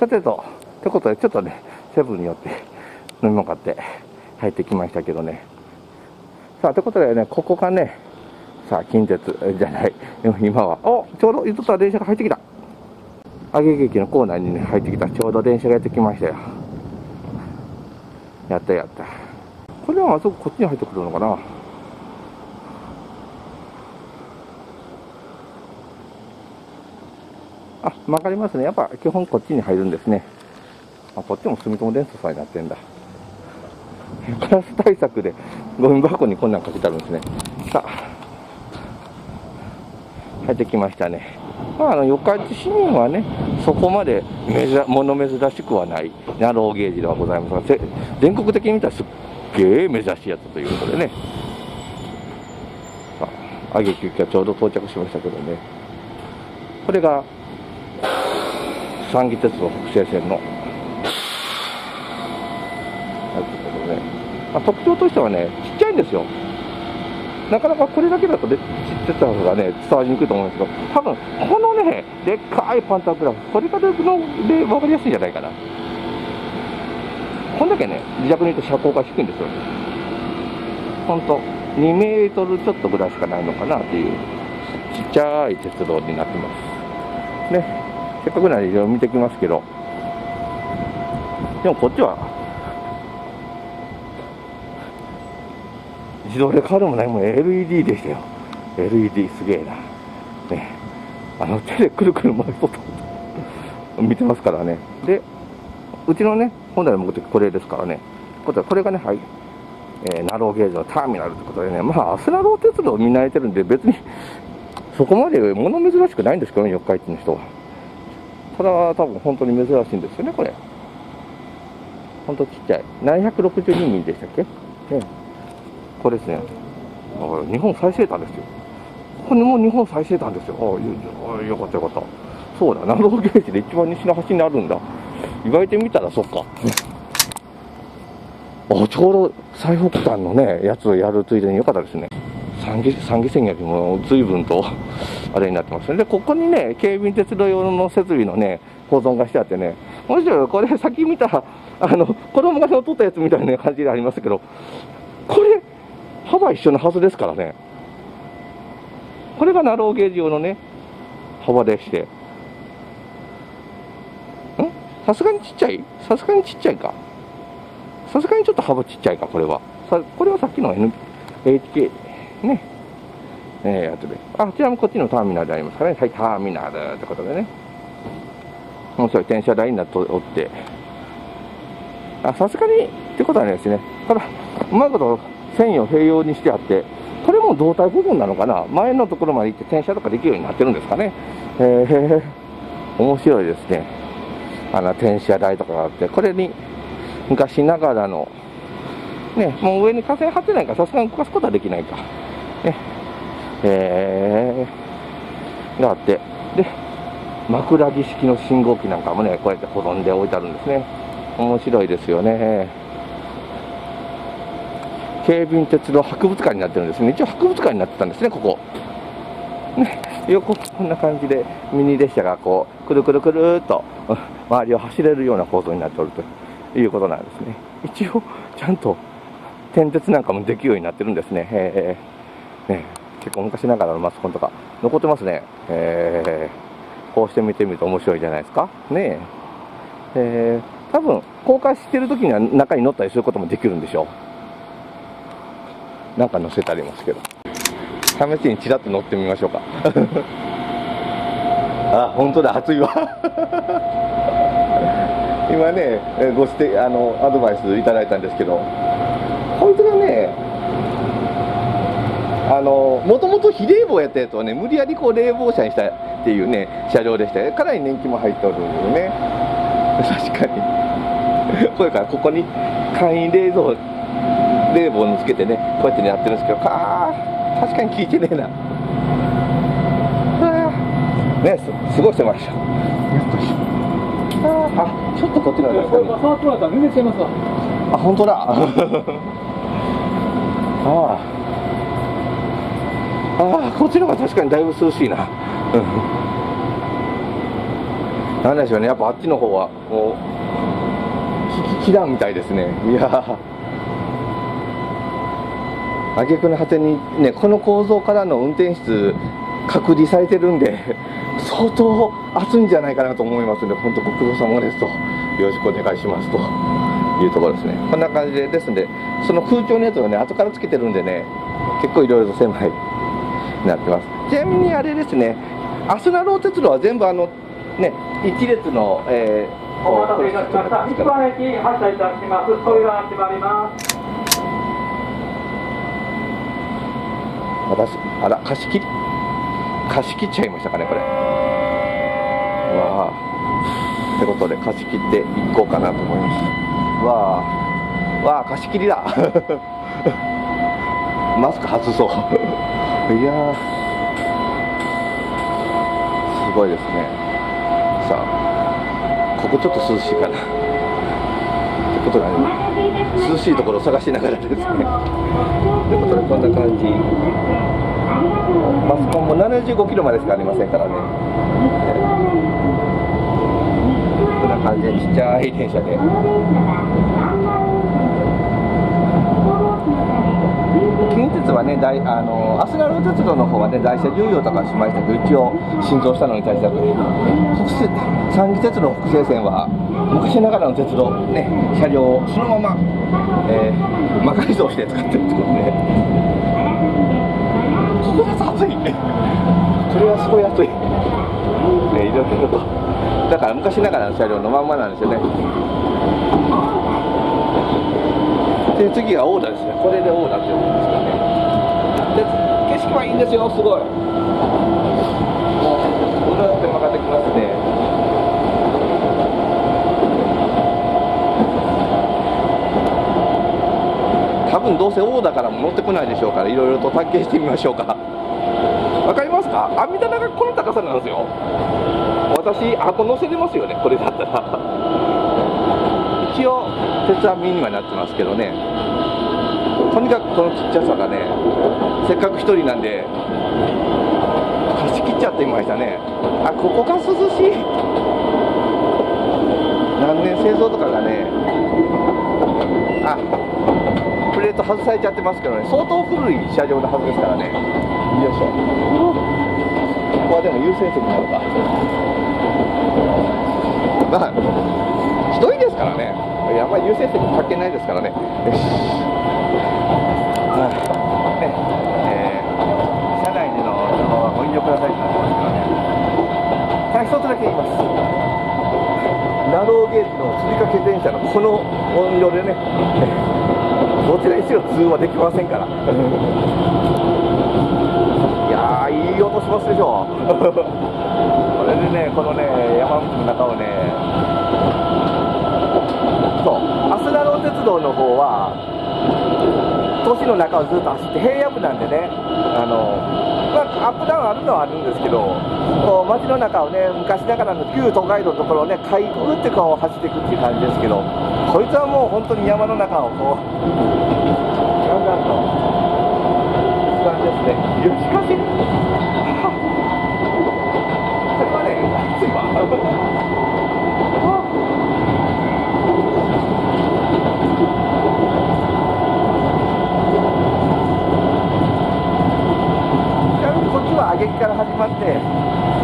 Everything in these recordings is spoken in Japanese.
さてと、ってことで、ちょっとね、セブンによって飲み物買って入ってきましたけどね。さあ、ということでね、ここがね、さあ、近鉄じゃない、今は、おちょうど言っとった電車が入ってきた。揚げ劇のコーナーにね、入ってきた。ちょうど電車がやってきましたよ。やったやった。これはあそここっちに入ってくるのかな。あ、曲がりますね。やっぱ基本こっちに入るんですね。あ、こっちも住友電素さんになってんだ。ガラス対策でゴミ箱にこんなんかけてあるんですね。さあ、入ってきましたね。まあ、あの、四日市市民はね、そこまで珍物珍しくはない、ナローゲージではございますが、全国的に見たらすっげえ珍しいやつということでね。さあ、揚げ休憩はちょうど到着しましたけどね。これが、三義鉄道北西線のねまあ、特徴としてはね、ちっちゃいんですよ。なかなかこれだけだと、ね、ちっちゃさがね、伝わりにくいと思うんですけど、多分このね、でっかいパンタグラフ、これがので分かりやすいんじゃないかな。こんだけね、逆に言うと車高が低いんですよ。本当2メートルちょっとぐらいしかないのかなっていう、ちっちゃい鉄道になってます。ね、せっかくなんでいろいろ見てきますけど、でもこっちは自動で変わるもない。もん LED でしたよ。LED すげえな。ね。あの手でくるくる回すと。見てますからね。でうちのね本来の目的これですからね。ことはこれがねはい、えー、ナローゲージのターミナルということでね。まああすなろう鉄道を見慣れてるんで別にそこまで物珍しくないんですけどね四日市の人は。ただ多分本当に珍しいんですよねこれ本当ちっちゃい762ミリでしたっけ？ねこれですね。日本最西端ですよ。これも日本最西端ですよ。ああ、よかったよかった。そうだ、ナローゲージで一番西の端にあるんだ。言われてみたらそっか。あ、ちょうど最北端のね、やつをやるついでによかったですね。三義三義線よりも随分と あれになってますね。で、ここにね、警備鉄道用の設備のね、保存がしてあってね、もしろこれ先見たら、あの、子供が乗っ取ったやつみたいな感じでありますけど、これ、幅一緒のはずですからね。これがナローゲージ用のね、幅でして。ん？さすがにちっちゃい？さすがにちっちゃいか。さすがにちょっと幅ちっちゃいか、これは。さこれはさっきの NHK、ね。えー、やつで。あ、こちなみにこっちのターミナルでありますからね。はい、ターミナルってことでね。面白い転車台になっておって。あ、さすがにってことはないですね。ただ、うまいこと繊維を併用にしてあって、これも胴体部分なのかな前のところまで行って転車とかできるようになってるんですかね。へえー、面白いですね。あの、転車台とかがあって、これに昔ながらの、ね、もう上に架線張ってないからさすがに動かすことはできないか。ね、えー、があって、で、枕木式の信号機なんかもね、こうやって保存で置いてあるんですね。面白いですよね。警備鉄道博物館になってるんですね。一応博物館になってたんですね、ここ。ね、横こんな感じでミニ列車がこう、くるくるくるっと周りを走れるような構造になっておるということなんですね。一応、ちゃんと転鉄なんかもできるようになってるんですね。えー、ね結構昔ながらのマスコンとか残ってますね。えー、こうして見てみると面白いじゃないですか。ね。えー、多分公開してる時には中に乗ったりすることもできるんでしょう。なんか載せてありますけど。試しにちらっと乗ってみましょうか。あ本当だ。暑いわ。今ねご指摘あのアドバイスいただいたんですけど本当だねあのもともと非冷房やったやつをね無理やりこう冷房車にしたっていうね車両でしたかなり年季も入っておるんでね。確かに。これからここに簡易冷蔵冷房につけてねこうやってやってるんですけどあ確かに効いてねえな。ねすすごい狭いでしょあちょっとこっちなんですかね。触ってもらったら全然違いますわ。あ本当だ。あああこっちの方が確かにだいぶ涼しいな。なんでしょうね。やっぱあっちの方はこう気団みたいですね。いやあげくの果てにねこの構造からの運転室隔離されてるんで相当暑いんじゃないかなと思いますので本当ご苦労様ですと。よろしくお願いしますと。いうところですね。こんな感じでですんでその空調のやつをね後からつけてるんでね結構いろいろと狭い。なってます。ちなみにあれですねあすなろう鉄道は全部あのね一列の、えー、お待たせいたしました。一番駅発車いたします。扉が閉まります。私あら貸し切り？貸し切っちゃいましたかねこれ。わあ。ってことで貸し切っていこうかなと思いますわあ。わあ貸し切りだ。マスク外そういやー。すごいですね。さあここちょっと涼しいかな。ってことなんで涼しいところを探しながらですね。ということでこんな感じ。マスコンも75キロまでしかありませんからね。こんな感じでちっちゃい電車で近鉄はね大あのアスナロ鉄道の方はね台車重要とかしましたけど一応新造したのに対しては北西三岐鉄道北西線は昔ながらの鉄道ね車両をそのまま、えー、魔改造して使ってるってことでここだと暑いこれはすごい暑い。ねいろいろと。だから昔ながらの車両のまんまなんですよね。次はオーダーですね。これでオーダーって呼ぶんですかね。で景色はいいんですよ。すごい。もううどって曲がってきますね。多分どうせオーダーからも乗ってこないでしょうからいろいろと探検してみましょうか。わかりますか？網棚がこの高さなんですよ。私箱乗せれますよね。これだったら。一応鉄網にはなってますけどね。とにかくこのちっちゃさがねせっかく一人なんで貸し切っちゃってみましたね。あここが涼しい。何年製造とかがねあプレート外されちゃってますけどね。相当古い車両のはずですからね。よいしょ。ここはでも優先席なのか。まあからね。あんまり優先席関係ないですからね。よし。はいねえー車内でのそのご遠慮くださいってなってますけどね。さあ一つだけ言います。ナローゲージの追加欠電車のこの音量でねどちらにしろ通話できませんから。いやーいい音しますでしょ。これでねこのね山道の中をねそう。アスナロ鉄道の方は都市の中をずっと走って平野部なんでねあのまあ、アップダウンあるのはあるんですけどこう街の中をね昔ながらの旧都街道のところをねかいくぐってこう走っていくっていう感じですけどこいつはもう本当に山の中をこうガンガンと感じですね。いやしかしあこれはね暑いわちなみにこっちは挙げから始まって、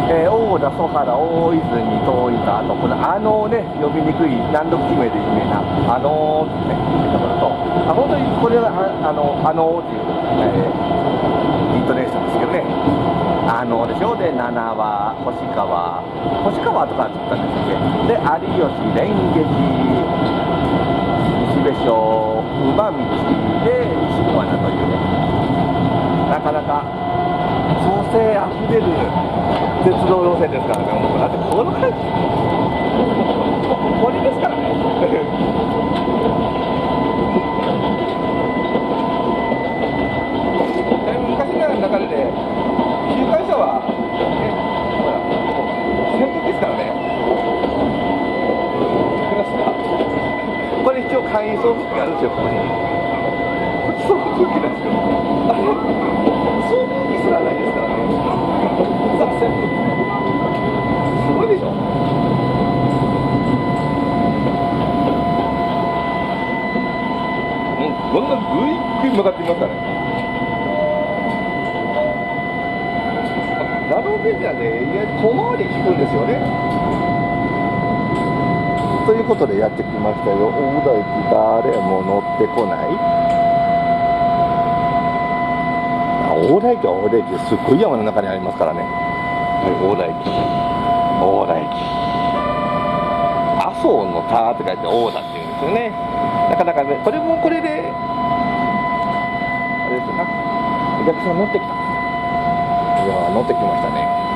えー、大田、曽原、大泉、東伊と、あとこのあのね、呼びにくい南国姫で有名な、あのーってね、いうところと、あ本当にこれはああの、あのーっていう、えーイントネーションですけどね、あのーでしょ、で、七和、星川、星川とかって言ったんですけ？ど、で、有吉、蓮華寺、西部省、馬道。で、西小穴というね、なかなか創生あふれる鉄道路線ですからね、もうだってこの感じ、森ですからね。だいぶ昔ながらの中で、旧会社は、ね、ほら、扇風機ですからね。これ一応簡易送風機があるんですよ、ここに。これ送風機なんですよ。あれ送風機すらないですからね。さあ扇風機すごいでしょに向かってきましたねラドベンチなんで意外と小回り効くんですよね。ということでやってきましたよ。大田駅誰も乗ってこない。あ大田駅は大田駅ですっごい山の中にありますからね。はい大田駅。大田駅。麻生の田って書いて大田っていうんですよね。なかなかねこれもこれであれですな。お客さん乗ってきたが乗ってきましたね。